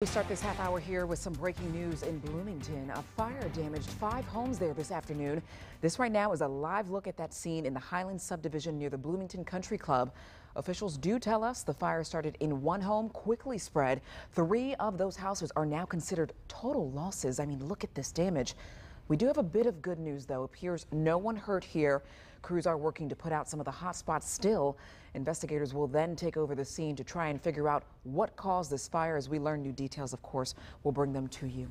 We start this half hour here with some breaking news in Bloomington. A fire damaged five homes there this afternoon. This right now is a live look at that scene in the Highlands subdivision near the Bloomington Country Club. Officials do tell us the fire started in one home, quickly spread. Three of those houses are now considered total losses. I mean, look at this damage. We do have a bit of good news, though. Appears no one hurt here. Crews are working to put out some of the hot spots still. Investigators will then take over the scene to try and figure out what caused this fire. As we learn new details, of course, we'll bring them to you.